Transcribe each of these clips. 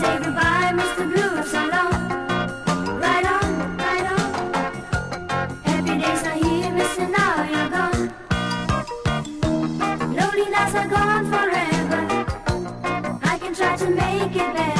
say goodbye, Mr. Blue of so long. Right on, right on. Happy days are here, Mr. Now you're gone. Lonely nights are gone forever. I can try to make it better.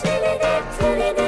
Trinidad, Trinidad.